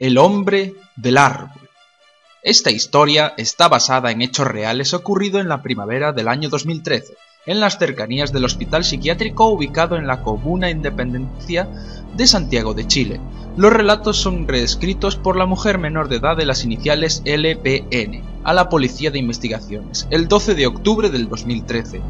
El hombre del árbol. Esta historia está basada en hechos reales ocurridos en la primavera del año 2013, en las cercanías del hospital psiquiátrico ubicado en la comuna Independencia de Santiago de Chile. Los relatos son reescritos por la mujer menor de edad de las iniciales LPN a la Policía de Investigaciones el 12 de octubre del 2013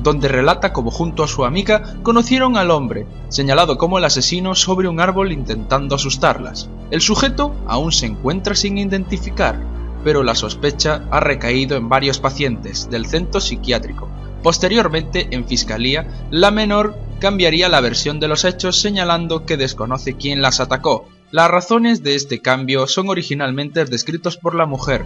donde relata cómo junto a su amiga conocieron al hombre, señalado como el asesino sobre un árbol intentando asustarlas. El sujeto aún se encuentra sin identificar, pero la sospecha ha recaído en varios pacientes del centro psiquiátrico. Posteriormente, en fiscalía, la menor cambiaría la versión de los hechos señalando que desconoce quién las atacó. Las razones de este cambio son originalmente descritos por la mujer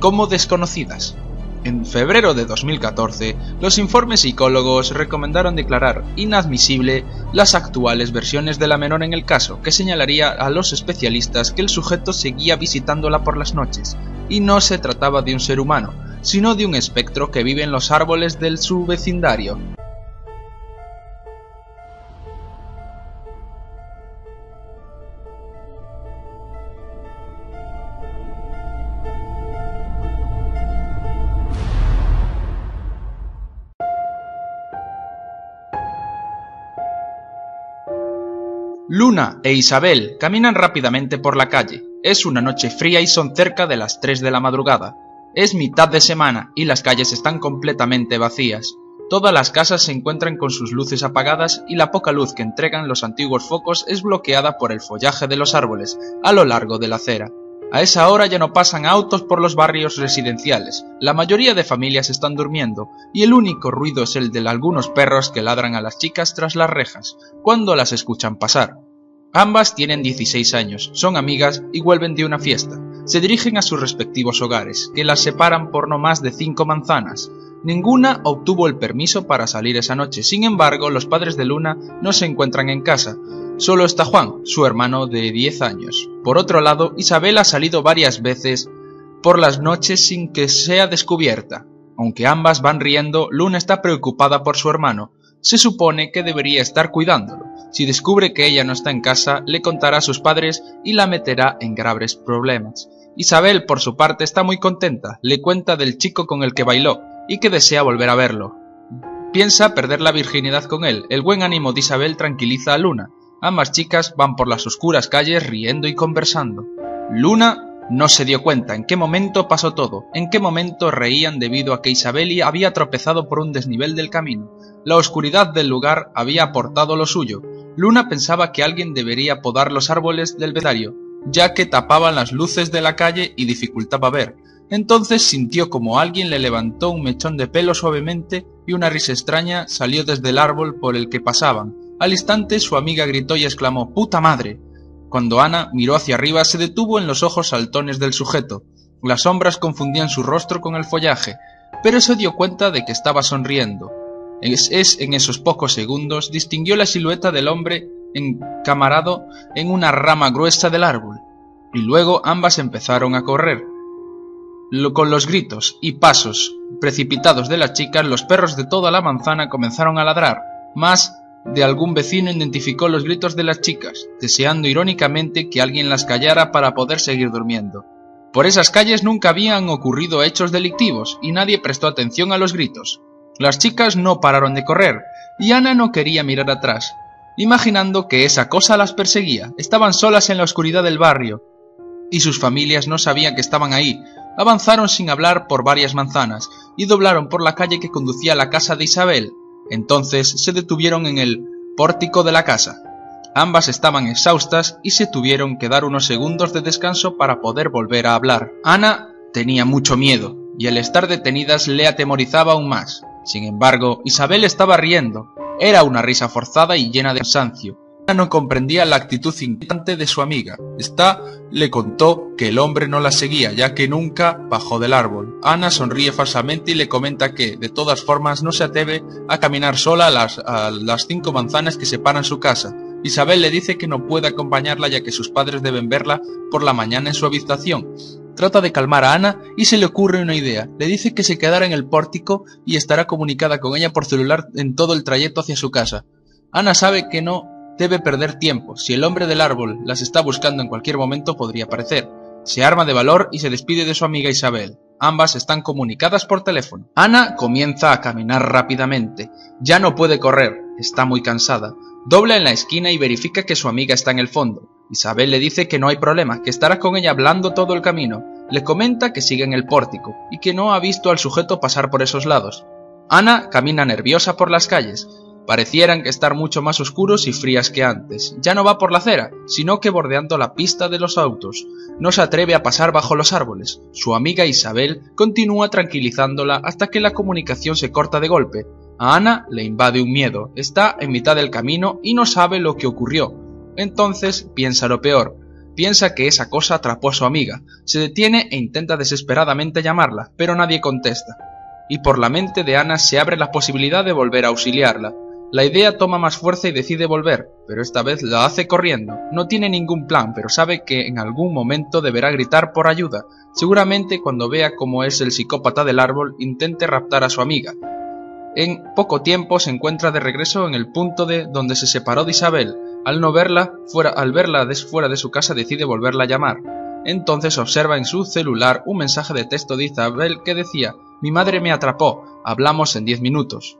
como desconocidas. En febrero de 2014, los informes psicólogos recomendaron declarar inadmisible las actuales versiones de la menor en el caso, que señalaría a los especialistas que el sujeto seguía visitándola por las noches, y no se trataba de un ser humano, sino de un espectro que vive en los árboles del su vecindario. Luna e Isabel caminan rápidamente por la calle. Es una noche fría y son cerca de las 3 de la madrugada. Es mitad de semana y las calles están completamente vacías. Todas las casas se encuentran con sus luces apagadas y la poca luz que entregan los antiguos focos es bloqueada por el follaje de los árboles a lo largo de la acera. A esa hora ya no pasan autos por los barrios residenciales, la mayoría de familias están durmiendo, y el único ruido es el de algunos perros que ladran a las chicas tras las rejas, cuando las escuchan pasar. Ambas tienen 16 años, son amigas y vuelven de una fiesta. Se dirigen a sus respectivos hogares, que las separan por no más de cinco manzanas. Ninguna obtuvo el permiso para salir esa noche, sin embargo los padres de Luna no se encuentran en casa, Solo está Juan, su hermano de 10 años. Por otro lado, Isabel ha salido varias veces por las noches sin que sea descubierta. Aunque ambas van riendo, Luna está preocupada por su hermano. Se supone que debería estar cuidándolo. Si descubre que ella no está en casa, le contará a sus padres y la meterá en graves problemas. Isabel, por su parte, está muy contenta. Le cuenta del chico con el que bailó y que desea volver a verlo. Piensa perder la virginidad con él. El buen ánimo de Isabel tranquiliza a Luna, Ambas chicas van por las oscuras calles riendo y conversando. Luna no se dio cuenta en qué momento pasó todo, en qué momento reían debido a que Isabeli había tropezado por un desnivel del camino. La oscuridad del lugar había aportado lo suyo. Luna pensaba que alguien debería podar los árboles del vedario, ya que tapaban las luces de la calle y dificultaba ver. Entonces sintió como alguien le levantó un mechón de pelo suavemente y una risa extraña salió desde el árbol por el que pasaban. Al instante su amiga gritó y exclamó ¡Puta madre! Cuando Ana miró hacia arriba se detuvo en los ojos saltones del sujeto. Las sombras confundían su rostro con el follaje, pero se dio cuenta de que estaba sonriendo. Es, es en esos pocos segundos distinguió la silueta del hombre encamarado en una rama gruesa del árbol, y luego ambas empezaron a correr. Con los gritos y pasos precipitados de las chicas, los perros de toda la manzana comenzaron a ladrar, más de algún vecino identificó los gritos de las chicas, deseando irónicamente que alguien las callara para poder seguir durmiendo. Por esas calles nunca habían ocurrido hechos delictivos y nadie prestó atención a los gritos. Las chicas no pararon de correr y Ana no quería mirar atrás, imaginando que esa cosa las perseguía. Estaban solas en la oscuridad del barrio y sus familias no sabían que estaban ahí. Avanzaron sin hablar por varias manzanas y doblaron por la calle que conducía a la casa de Isabel, entonces se detuvieron en el pórtico de la casa. Ambas estaban exhaustas y se tuvieron que dar unos segundos de descanso para poder volver a hablar. Ana tenía mucho miedo, y el estar detenidas le atemorizaba aún más. Sin embargo, Isabel estaba riendo. Era una risa forzada y llena de cansancio, no comprendía la actitud inquietante de su amiga. Esta le contó que el hombre no la seguía, ya que nunca bajó del árbol. Ana sonríe falsamente y le comenta que, de todas formas, no se atreve a caminar sola a las, cinco manzanas que separan su casa. Isabel le dice que no puede acompañarla ya que sus padres deben verla por la mañana en su habitación. Trata de calmar a Ana y se le ocurre una idea. Le dice que se quedará en el pórtico y estará comunicada con ella por celular en todo el trayecto hacia su casa. Ana sabe que no Debe perder tiempo. Si el hombre del árbol las está buscando en cualquier momento podría aparecer. Se arma de valor y se despide de su amiga Isabel. Ambas están comunicadas por teléfono. Ana comienza a caminar rápidamente. Ya no puede correr, está muy cansada. Dobla en la esquina y verifica que su amiga está en el fondo. Isabel le dice que no hay problema, que estará con ella hablando todo el camino. Le comenta que sigue en el pórtico y que no ha visto al sujeto pasar por esos lados. Ana camina nerviosa por las calles. Parecieran estar mucho más oscuros y frías que antes. Ya no va por la acera, sino que bordeando la pista de los autos. No se atreve a pasar bajo los árboles. Su amiga Isabel continúa tranquilizándola hasta que la comunicación se corta de golpe. A Ana le invade un miedo. Está en mitad del camino y no sabe lo que ocurrió. Entonces piensa lo peor. Piensa que esa cosa atrapó a su amiga. Se detiene e intenta desesperadamente llamarla, pero nadie contesta. Y por la mente de Ana se abre la posibilidad de volver a auxiliarla. La idea toma más fuerza y decide volver, pero esta vez lo hace corriendo. No tiene ningún plan, pero sabe que en algún momento deberá gritar por ayuda. Seguramente cuando vea cómo es el psicópata del árbol intente raptar a su amiga. En poco tiempo se encuentra de regreso en el punto de donde se separó de Isabel. Al no verla, fuera, al verla fuera de su casa decide volverla a llamar. Entonces observa en su celular un mensaje de texto de Isabel que decía Mi madre me atrapó, hablamos en diez minutos.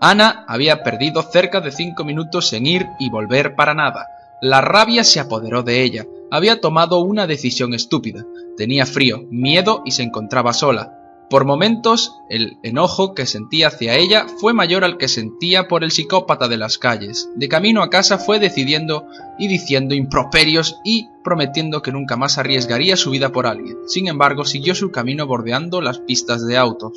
Ana había perdido cerca de cinco minutos en ir y volver para nada. La rabia se apoderó de ella. Había tomado una decisión estúpida. Tenía frío, miedo y se encontraba sola. Por momentos, el enojo que sentía hacia ella fue mayor al que sentía por el psicópata de las calles. De camino a casa fue decidiendo y diciendo improperios y prometiendo que nunca más arriesgaría su vida por alguien. Sin embargo, siguió su camino bordeando las pistas de autos.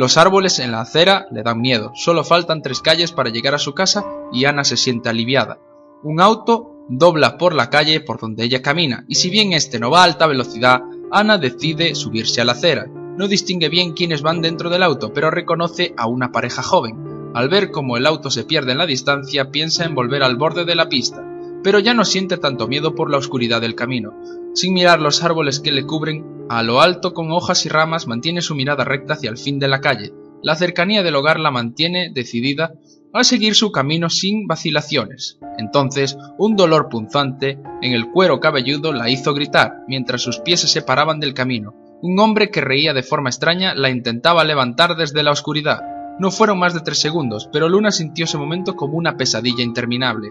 Los árboles en la acera le dan miedo, solo faltan tres calles para llegar a su casa y Ana se siente aliviada. Un auto dobla por la calle por donde ella camina, y si bien este no va a alta velocidad, Ana decide subirse a la acera. No distingue bien quiénes van dentro del auto, pero reconoce a una pareja joven. Al ver cómo el auto se pierde en la distancia, piensa en volver al borde de la pista, pero ya no siente tanto miedo por la oscuridad del camino. Sin mirar los árboles que le cubren, a lo alto con hojas y ramas mantiene su mirada recta hacia el fin de la calle. La cercanía del hogar la mantiene decidida a seguir su camino sin vacilaciones. Entonces, un dolor punzante en el cuero cabelludo la hizo gritar, mientras sus pies se separaban del camino. Un hombre que reía de forma extraña la intentaba levantar desde la oscuridad. No fueron más de tres segundos, pero Luna sintió ese momento como una pesadilla interminable.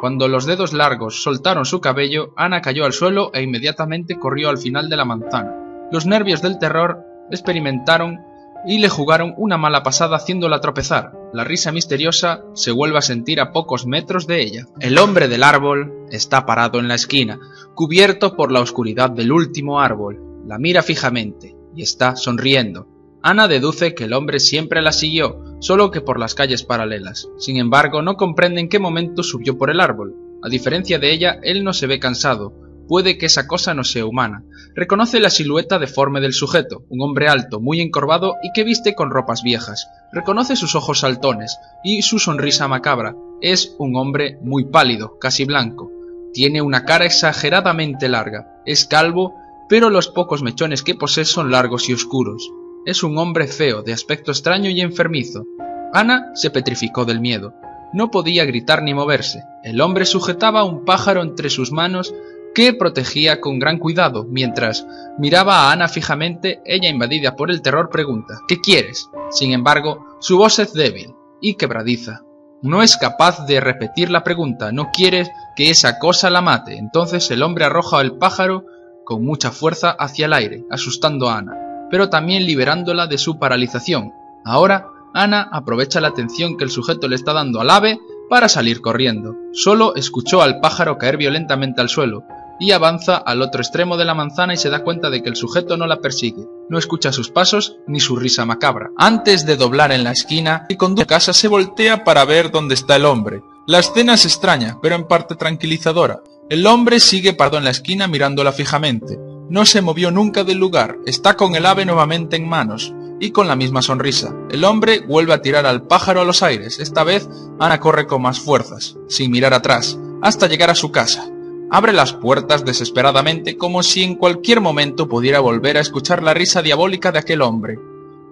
Cuando los dedos largos soltaron su cabello, Ana cayó al suelo e inmediatamente corrió al final de la manzana. Los nervios del terror experimentaron y le jugaron una mala pasada haciéndola tropezar. La risa misteriosa se vuelve a sentir a pocos metros de ella. El hombre del árbol está parado en la esquina, cubierto por la oscuridad del último árbol. La mira fijamente y está sonriendo. Ana deduce que el hombre siempre la siguió, solo que por las calles paralelas. Sin embargo, no comprende en qué momento subió por el árbol. A diferencia de ella, él no se ve cansado. Puede que esa cosa no sea humana. Reconoce la silueta deforme del sujeto, un hombre alto, muy encorvado y que viste con ropas viejas. Reconoce sus ojos saltones y su sonrisa macabra. Es un hombre muy pálido, casi blanco. Tiene una cara exageradamente larga. Es calvo, pero los pocos mechones que posee son largos y oscuros. Es un hombre feo, de aspecto extraño y enfermizo. Ana se petrificó del miedo. No podía gritar ni moverse. El hombre sujetaba un pájaro entre sus manos que protegía con gran cuidado. Mientras miraba a Ana fijamente, ella invadida por el terror pregunta ¿Qué quieres? Sin embargo, su voz es débil y quebradiza. No es capaz de repetir la pregunta, no quiere que esa cosa la mate. Entonces el hombre arroja el pájaro con mucha fuerza hacia el aire, asustando a Ana pero también liberándola de su paralización. Ahora, Ana aprovecha la atención que el sujeto le está dando al ave para salir corriendo. Solo escuchó al pájaro caer violentamente al suelo, y avanza al otro extremo de la manzana y se da cuenta de que el sujeto no la persigue, no escucha sus pasos ni su risa macabra. Antes de doblar en la esquina y conduce a casa se voltea para ver dónde está el hombre. La escena es extraña, pero en parte tranquilizadora. El hombre sigue parado en la esquina mirándola fijamente. No se movió nunca del lugar, está con el ave nuevamente en manos, y con la misma sonrisa. El hombre vuelve a tirar al pájaro a los aires. Esta vez Ana corre con más fuerzas, sin mirar atrás, hasta llegar a su casa. Abre las puertas desesperadamente como si en cualquier momento pudiera volver a escuchar la risa diabólica de aquel hombre.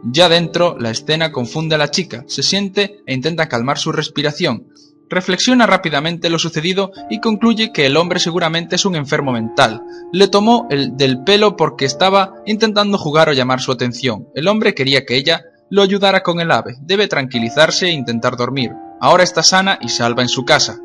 Ya dentro, la escena confunde a la chica, se siente e intenta calmar su respiración, reflexiona rápidamente lo sucedido y concluye que el hombre seguramente es un enfermo mental. Le tomó el del pelo porque estaba intentando jugar o llamar su atención. El hombre quería que ella lo ayudara con el ave. Debe tranquilizarse e intentar dormir. Ahora está sana y salva en su casa.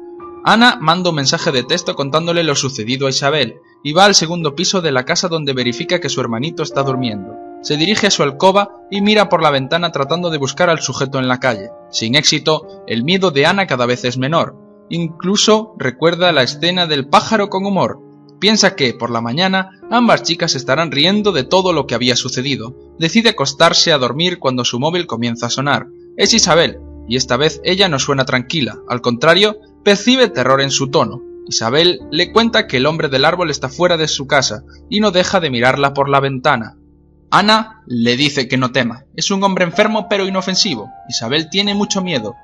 Ana manda un mensaje de texto contándole lo sucedido a Isabel y va al segundo piso de la casa donde verifica que su hermanito está durmiendo. Se dirige a su alcoba y mira por la ventana tratando de buscar al sujeto en la calle. Sin éxito, el miedo de Ana cada vez es menor. Incluso recuerda la escena del pájaro con humor. Piensa que, por la mañana, ambas chicas estarán riendo de todo lo que había sucedido. Decide acostarse a dormir cuando su móvil comienza a sonar. Es Isabel, y esta vez ella no suena tranquila, al contrario, percibe terror en su tono. Isabel le cuenta que el hombre del árbol está fuera de su casa y no deja de mirarla por la ventana. Ana le dice que no tema. Es un hombre enfermo pero inofensivo. Isabel tiene mucho miedo.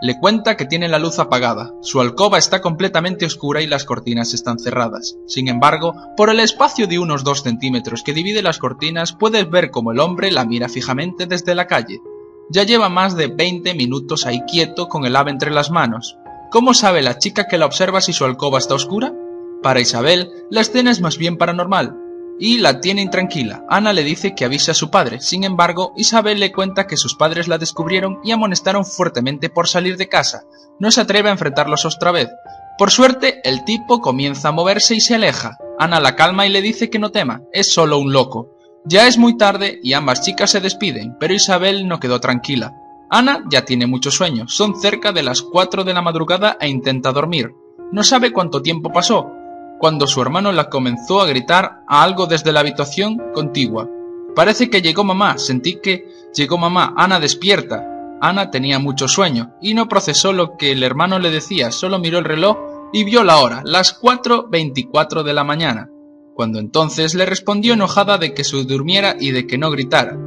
Le cuenta que tiene la luz apagada. Su alcoba está completamente oscura y las cortinas están cerradas. Sin embargo, por el espacio de unos dos centímetros que divide las cortinas puedes ver como el hombre la mira fijamente desde la calle. Ya lleva más de 20 minutos ahí quieto con el ave entre las manos. ¿Cómo sabe la chica que la observa si su alcoba está oscura? Para Isabel, la escena es más bien paranormal, y la tiene intranquila. Ana le dice que avise a su padre. Sin embargo, Isabel le cuenta que sus padres la descubrieron y amonestaron fuertemente por salir de casa. No se atreve a enfrentarlos otra vez. Por suerte, el tipo comienza a moverse y se aleja. Ana la calma y le dice que no tema, es solo un loco. Ya es muy tarde y ambas chicas se despiden, pero Isabel no quedó tranquila. Ana ya tiene mucho sueño, son cerca de las 4 de la madrugada e intenta dormir. No sabe cuánto tiempo pasó, cuando su hermano la comenzó a gritar a algo desde la habitación contigua. Parece que llegó mamá, sentí que llegó mamá, Ana despierta. Ana tenía mucho sueño y no procesó lo que el hermano le decía, solo miró el reloj y vio la hora, las 4.24 de la mañana cuando entonces le respondió enojada de que se durmiera y de que no gritara,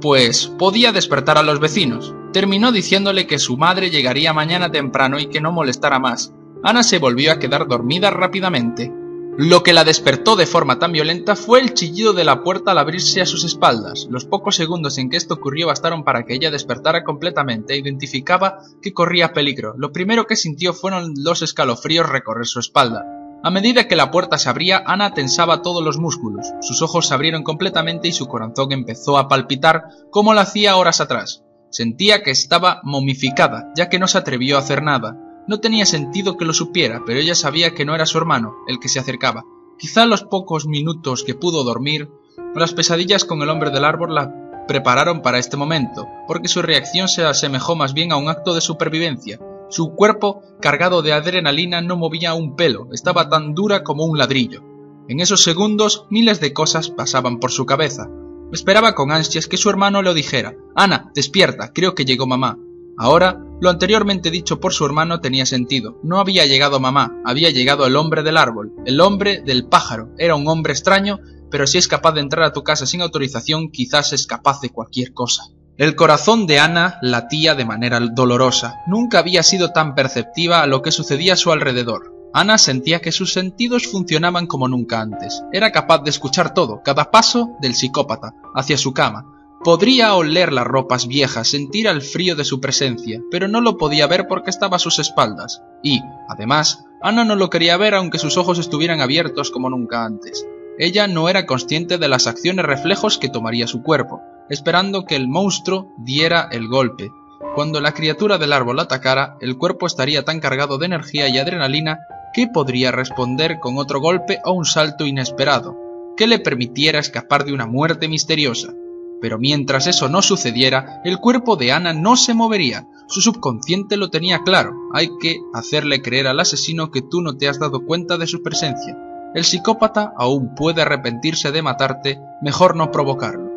pues podía despertar a los vecinos. Terminó diciéndole que su madre llegaría mañana temprano y que no molestara más. Ana se volvió a quedar dormida rápidamente. Lo que la despertó de forma tan violenta fue el chillido de la puerta al abrirse a sus espaldas. Los pocos segundos en que esto ocurrió bastaron para que ella despertara completamente e identificaba que corría peligro. Lo primero que sintió fueron los escalofríos recorrer su espalda. A medida que la puerta se abría, Ana tensaba todos los músculos. Sus ojos se abrieron completamente y su corazón empezó a palpitar como lo hacía horas atrás. Sentía que estaba momificada, ya que no se atrevió a hacer nada. No tenía sentido que lo supiera, pero ella sabía que no era su hermano el que se acercaba. Quizá los pocos minutos que pudo dormir, las pesadillas con el hombre del árbol la prepararon para este momento, porque su reacción se asemejó más bien a un acto de supervivencia. Su cuerpo, cargado de adrenalina, no movía un pelo, estaba tan dura como un ladrillo. En esos segundos miles de cosas pasaban por su cabeza. Esperaba con ansias que su hermano lo dijera. Ana, despierta, creo que llegó mamá. Ahora, lo anteriormente dicho por su hermano tenía sentido. No había llegado mamá, había llegado el hombre del árbol, el hombre del pájaro. Era un hombre extraño, pero si es capaz de entrar a tu casa sin autorización, quizás es capaz de cualquier cosa. El corazón de Ana latía de manera dolorosa. Nunca había sido tan perceptiva a lo que sucedía a su alrededor. Ana sentía que sus sentidos funcionaban como nunca antes. Era capaz de escuchar todo, cada paso del psicópata, hacia su cama. Podría oler las ropas viejas, sentir el frío de su presencia, pero no lo podía ver porque estaba a sus espaldas. Y, además, Ana no lo quería ver aunque sus ojos estuvieran abiertos como nunca antes. Ella no era consciente de las acciones reflejos que tomaría su cuerpo esperando que el monstruo diera el golpe. Cuando la criatura del árbol atacara, el cuerpo estaría tan cargado de energía y adrenalina que podría responder con otro golpe o un salto inesperado, que le permitiera escapar de una muerte misteriosa. Pero mientras eso no sucediera, el cuerpo de Ana no se movería. Su subconsciente lo tenía claro. Hay que hacerle creer al asesino que tú no te has dado cuenta de su presencia. El psicópata aún puede arrepentirse de matarte, mejor no provocarlo.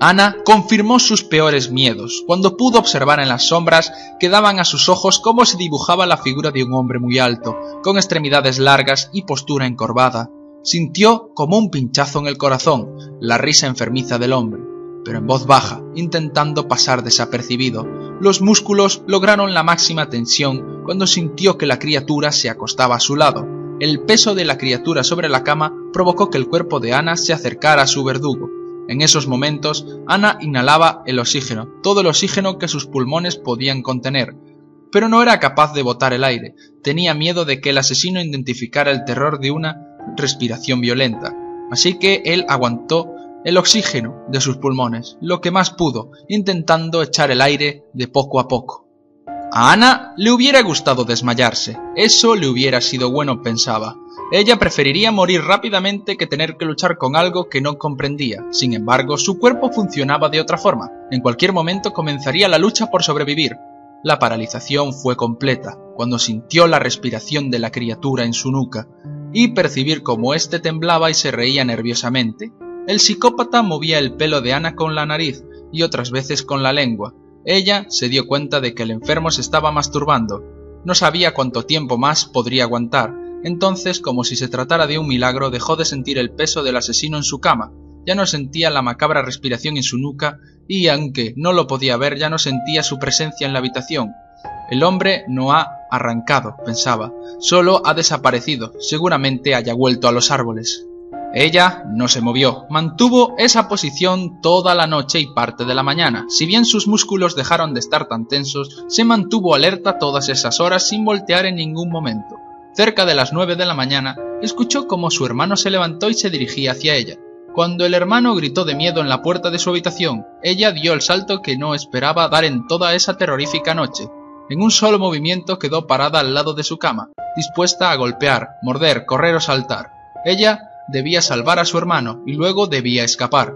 Ana confirmó sus peores miedos cuando pudo observar en las sombras que daban a sus ojos cómo se dibujaba la figura de un hombre muy alto, con extremidades largas y postura encorvada. Sintió como un pinchazo en el corazón la risa enfermiza del hombre, pero en voz baja, intentando pasar desapercibido. Los músculos lograron la máxima tensión cuando sintió que la criatura se acostaba a su lado. El peso de la criatura sobre la cama provocó que el cuerpo de Ana se acercara a su verdugo en esos momentos, Ana inhalaba el oxígeno, todo el oxígeno que sus pulmones podían contener. pero no era capaz de botar el aire. Tenía miedo de que el asesino identificara el terror de una respiración violenta. Así que él aguantó el oxígeno de sus pulmones, lo que más pudo, intentando echar el aire de poco a poco. A Ana le hubiera gustado desmayarse, eso le hubiera sido bueno, pensaba. Ella preferiría morir rápidamente que tener que luchar con algo que no comprendía. Sin embargo, su cuerpo funcionaba de otra forma. En cualquier momento comenzaría la lucha por sobrevivir. La paralización fue completa cuando sintió la respiración de la criatura en su nuca y percibir cómo éste temblaba y se reía nerviosamente. El psicópata movía el pelo de Ana con la nariz y otras veces con la lengua. Ella se dio cuenta de que el enfermo se estaba masturbando. No sabía cuánto tiempo más podría aguantar, entonces, como si se tratara de un milagro, dejó de sentir el peso del asesino en su cama, ya no sentía la macabra respiración en su nuca y, aunque no lo podía ver, ya no sentía su presencia en la habitación. El hombre no ha arrancado, pensaba, solo ha desaparecido, seguramente haya vuelto a los árboles. Ella no se movió, mantuvo esa posición toda la noche y parte de la mañana. Si bien sus músculos dejaron de estar tan tensos, se mantuvo alerta todas esas horas sin voltear en ningún momento. Cerca de las nueve de la mañana, escuchó cómo su hermano se levantó y se dirigía hacia ella. Cuando el hermano gritó de miedo en la puerta de su habitación, ella dio el salto que no esperaba dar en toda esa terrorífica noche. En un solo movimiento quedó parada al lado de su cama, dispuesta a golpear, morder, correr o saltar. Ella debía salvar a su hermano y luego debía escapar.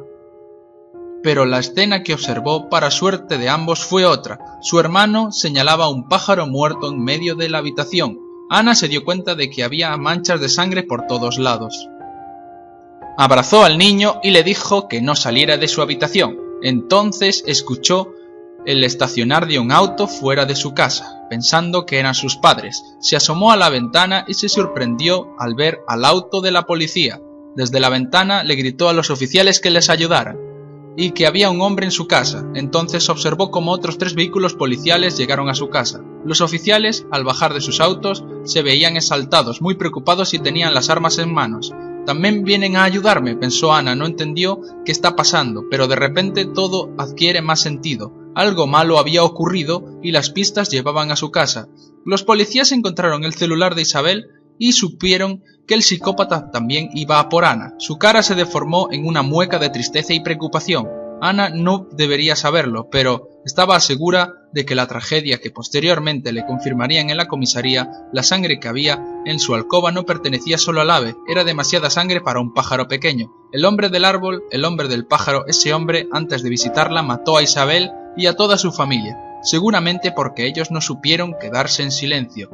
Pero la escena que observó, para suerte de ambos, fue otra. Su hermano señalaba un pájaro muerto en medio de la habitación, Ana se dio cuenta de que había manchas de sangre por todos lados. Abrazó al niño y le dijo que no saliera de su habitación. Entonces escuchó el estacionar de un auto fuera de su casa, pensando que eran sus padres. Se asomó a la ventana y se sorprendió al ver al auto de la policía. Desde la ventana le gritó a los oficiales que les ayudaran y que había un hombre en su casa. Entonces observó cómo otros tres vehículos policiales llegaron a su casa. Los oficiales, al bajar de sus autos, se veían exaltados, muy preocupados y tenían las armas en manos. También vienen a ayudarme, pensó Ana, no entendió qué está pasando, pero de repente todo adquiere más sentido. Algo malo había ocurrido y las pistas llevaban a su casa. Los policías encontraron el celular de Isabel y supieron que el psicópata también iba a por Ana. Su cara se deformó en una mueca de tristeza y preocupación. Ana no debería saberlo, pero estaba segura de que la tragedia que posteriormente le confirmarían en la comisaría, la sangre que había en su alcoba no pertenecía solo al ave, era demasiada sangre para un pájaro pequeño. El hombre del árbol, el hombre del pájaro, ese hombre, antes de visitarla, mató a Isabel y a toda su familia, seguramente porque ellos no supieron quedarse en silencio,